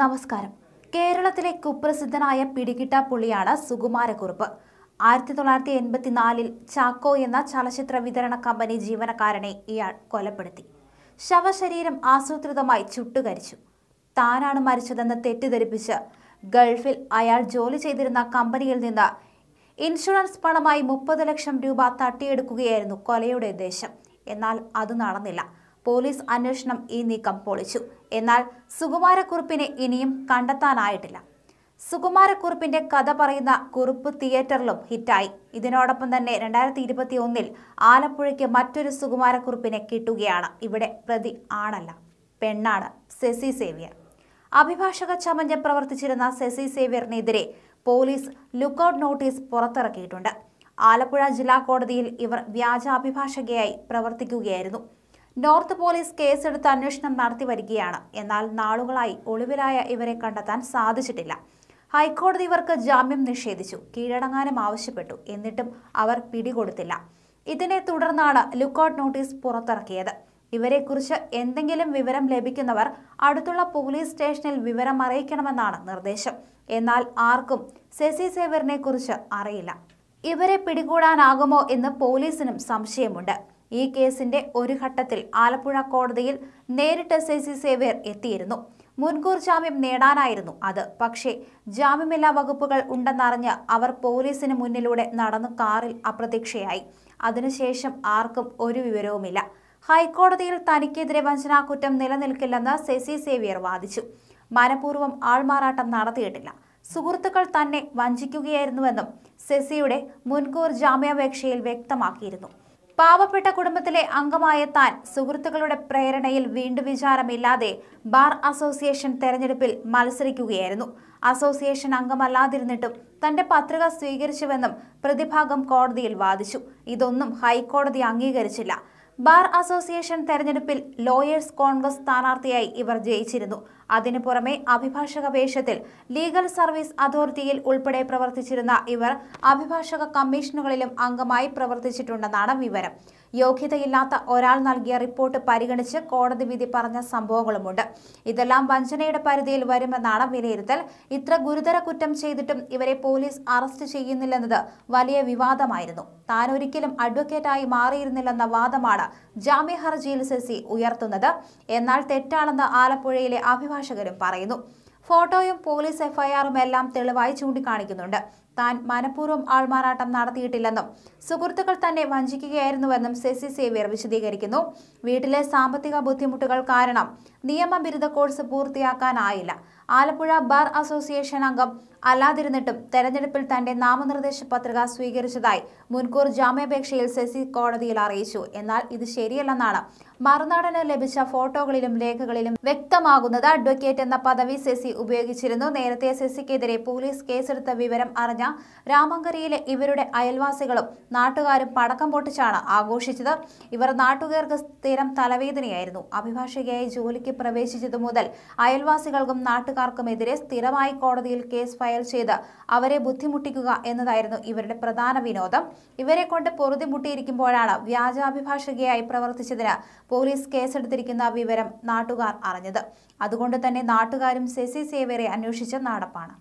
നമസ്കാരം. കേരളത്തിലെ കുപ്രസിദ്ധനായ പിടികിട്ട പുള്ളിയാണ് സുകുമാരക്കുറുപ്പ്. ആയിരത്തി തൊള്ളായിരത്തി എൺപത്തിനാലിൽ ചാക്കോ എന്ന ചലച്ചിത്ര വിതരണ കമ്പനി ജീവനക്കാരനെ ഇയാൾ കൊലപ്പെടുത്തി. ശവശരീരം ആസൂത്രിതമായി ചുട്ടുകരിച്ചു. താനാണ് മരിച്ചതെന്ന് തെറ്റിദ്ധരിപ്പിച്ച് ഗൾഫിൽ അയാൾ ജോലി ചെയ്തിരുന്ന കമ്പനിയിൽ നിന്ന് ഇൻഷുറൻസ് പണമായി മുപ്പത് ലക്ഷം രൂപ തട്ടിയെടുക്കുകയായിരുന്നു കൊലയുടെ ഉദ്ദേശം. എന്നാൽ അത് നടന്നില്ല. പോലീസ് അന്വേഷണം ഈ നീക്കം പൊളിച്ചു. എന്നാൽ സുകുമാരക്കുറുപ്പിനെ ഇനിയും കണ്ടെത്താനായിട്ടില്ല. സുകുമാരക്കുറുപ്പിന്റെ കഥ പറയുന്ന കുറുപ്പ് തിയേറ്ററിലും ഹിറ്റായി. ഇതിനോടൊപ്പം തന്നെ രണ്ടായിരത്തി ഇരുപത്തി ഒന്നിൽ ആലപ്പുഴയ്ക്ക് മറ്റൊരു സുകുമാരക്കുറുപ്പിനെ കിട്ടുകയാണ്. ഇവിടെ പ്രതി ആണല്ല പെണ്ണാണ് സെസി സേവ്യർ. അഭിഭാഷക ചമഞ്ഞ് പ്രവർത്തിച്ചിരുന്ന സെസി സേവ്യറിനെതിരെ പോലീസ് ലുക്കൌട്ട് നോട്ടീസ് പുറത്തിറക്കിയിട്ടുണ്ട്. ആലപ്പുഴ ജില്ലാ കോടതിയിൽ ഇവർ വ്യാജ അഭിഭാഷകയായി പ്രവർത്തിക്കുകയായിരുന്നു. നോർത്ത് പോലീസ് കേസെടുത്ത് അന്വേഷണം നടത്തി വരികയാണ്. എന്നാൽ നാളുകളായി ഒളിവിലായ ഇവരെ കണ്ടെത്താൻ സാധിച്ചിട്ടില്ല. ഹൈക്കോടതി ഇവർക്ക് ജാമ്യം നിഷേധിച്ചു. കീഴടങ്ങാനും ആവശ്യപ്പെട്ടു. എന്നിട്ടും അവർ പിടികൊടുത്തില്ല. ഇതിനെ തുടർന്നാണ് ലുക്കൌട്ട് നോട്ടീസ് പുറത്തിറക്കിയത്. ഇവരെക്കുറിച്ച് എന്തെങ്കിലും വിവരം ലഭിക്കുന്നവർ അടുത്തുള്ള പോലീസ് സ്റ്റേഷനിൽ വിവരം അറിയിക്കണമെന്നാണ് നിർദ്ദേശം. എന്നാൽ ആർക്കും സെസി സേവറിനെ കുറിച്ച് അറിയില്ല. ഇവരെ പിടികൂടാനാകുമോ എന്ന് പോലീസിനും സംശയമുണ്ട്. ഈ കേസിന്റെ ഒരു ഘട്ടത്തിൽ ആലപ്പുഴ കോടതിയിൽ നേരിട്ട് എസ് ഐ സി സേവ്യർ എത്തിയിരുന്നു. മുൻകൂർ ജാമ്യം നേടാനായിരുന്നു അത്. പക്ഷേ ജാമ്യമില്ലാ വകുപ്പുകൾ ഉണ്ടെന്നറിഞ്ഞ് അവർ പോലീസിന് മുന്നിലൂടെ നടന്നു കാറിൽ അപ്രത്യക്ഷയായി അതിനുശേഷം ആർക്കും ഒരു വിവരവുമില്ല. ഹൈക്കോടതിയിൽ തനിക്കെതിരെ വഞ്ചനാക്കുറ്റം നിലനിൽക്കില്ലെന്ന് സെസി സേവ്യർ വാദിച്ചു. മനപൂർവം ആൾമാറാട്ടം നടത്തിയിട്ടില്ല. സുഹൃത്തുക്കൾ തന്നെ വഞ്ചിക്കുകയായിരുന്നുവെന്നും സെസിയുടെ മുൻകൂർ ജാമ്യാപേക്ഷയിൽ വ്യക്തമാക്കിയിരുന്നു. പാവപ്പെട്ട കുടുംബത്തിലെ അംഗമായ താൻ സുഹൃത്തുക്കളുടെ പ്രേരണയിൽ വീണ്ടും വിചാരമില്ലാതെ ബാർ അസോസിയേഷൻ തെരഞ്ഞെടുപ്പിൽ മത്സരിക്കുകയായിരുന്നു. അസോസിയേഷൻ അംഗമല്ലാതിരുന്നിട്ടും തന്റെ പത്രിക സ്വീകരിച്ചുവെന്നും പ്രതിഭാഗം കോടതിയിൽ വാദിച്ചു. ഇതൊന്നും ഹൈക്കോടതി അംഗീകരിച്ചില്ല. ബാർ അസോസിയേഷൻ തെരഞ്ഞെടുപ്പിൽ ലോയേഴ്സ് കോൺഗ്രസ് സ്ഥാനാർത്ഥിയായി ഇവർ ജയിച്ചിരുന്നു. അതിനു പുറമെ അഭിഭാഷക വേഷത്തിൽ ലീഗൽ സർവീസ് അതോറിറ്റിയിൽ ഉൾപ്പെടെ പ്രവർത്തിച്ചിരുന്ന ഇവർ അഭിഭാഷക കമ്മീഷനുകളിലും അംഗമായി പ്രവർത്തിച്ചിട്ടുണ്ടെന്നാണ് വിവരം. യോഗ്യതയില്ലാത്ത ഒരാൾ നൽകിയ റിപ്പോർട്ട് പരിഗണിച്ച് കോടതി വിധി പറഞ്ഞ സംഭവങ്ങളുമുണ്ട്. ഇതെല്ലാം വഞ്ചനയുടെ പരിധിയിൽ വരുമെന്നാണ് വിലയിരുത്തൽ. ഇത്ര ഗുരുതര കുറ്റം ചെയ്തിട്ടും ഇവരെ പോലീസ് അറസ്റ്റ് ചെയ്യുന്നില്ലെന്നത് വലിയ വിവാദമായിരുന്നു. താൻ ഒരിക്കലും അഡ്വക്കേറ്റായി മാറിയിരുന്നില്ലെന്ന വാദമാണ് ജാമ്യ ഹർജിയിൽ സെസി ഉയർത്തുന്നത്. എന്നാൽ തെറ്റാണെന്ന് ആലപ്പുഴയിലെ അഭിഭാഷകരും പറയുന്നു. ഫോട്ടോയും പോലീസ് എഫ്ഐആറും എല്ലാം തെളിവായി ചൂണ്ടിക്കാണിക്കുന്നുണ്ട്. താൻ മനഃപൂർവം ആൾമാറാട്ടം നടത്തിയിട്ടില്ലെന്നും സുഹൃത്തുക്കൾ തന്നെ വഞ്ചിക്കുകയായിരുന്നുവെന്നും സെസി സേവ്യർ വിശദീകരിക്കുന്നു. വീട്ടിലെ സാമ്പത്തിക ബുദ്ധിമുട്ടുകൾ കാരണം നിയമ ബിരുദ കോഴ്സ് പൂർത്തിയാക്കാനായില്ല. ആലപ്പുഴ ബാർ അസോസിയേഷൻ അംഗം അല്ലാതിരുന്നിട്ടും തെരഞ്ഞെടുപ്പിൽ തന്റെ നാമനിർദ്ദേശ പത്രിക സ്വീകരിച്ചതായി മുൻകൂർ ജാമ്യാപേക്ഷയിൽ സെസി കോടതിയിൽ അറിയിച്ചു. എന്നാൽ ഇത് ശരിയല്ലെന്നാണ് മറുനാടന് ലഭിച്ച ഫോട്ടോകളിലും രേഖകളിലും വ്യക്തമാകുന്നത്. അഡ്വക്കേറ്റ് എന്ന പദവി സെസി ഉപയോഗിച്ചിരുന്നു. നേരത്തെ സെസിക്കെതിരെ പോലീസ് കേസെടുത്ത വിവരം അറിഞ്ഞ രാമങ്കരയിലെ ഇവരുടെ അയൽവാസികളും നാട്ടുകാരും പടക്കം പൊട്ടിച്ചാണ് ആഘോഷിച്ചത്. ഇവർ നാട്ടുകാർക്ക് സ്ഥിരം തലവേദനയായിരുന്നു. അഭിഭാഷകയായി ജോലിക്ക് പ്രവേശിച്ചതു മുതൽ അയൽവാസികൾക്കും നാട്ടുകാർക്കുമെതിരെ സ്ഥിരമായി കോടതിയിൽ കേസ് ഫയൽ ചെയ്ത് അവരെ ബുദ്ധിമുട്ടിക്കുക എന്നതായിരുന്നു ഇവരുടെ പ്രധാന വിനോദം. ഇവരെ കൊണ്ട് പൊറുതിമുട്ടിയിരിക്കുമ്പോഴാണ് വ്യാജ അഭിഭാഷകയായി പ്രവർത്തിച്ചതിന് പോലീസ് കേസെടുത്തിരിക്കുന്ന വിവരം നാട്ടുകാർ അറിഞ്ഞത്. അതുകൊണ്ട് തന്നെ നാട്ടുകാരും സെസി സേവരെ അന്വേഷിച്ച നടപ്പാണ്.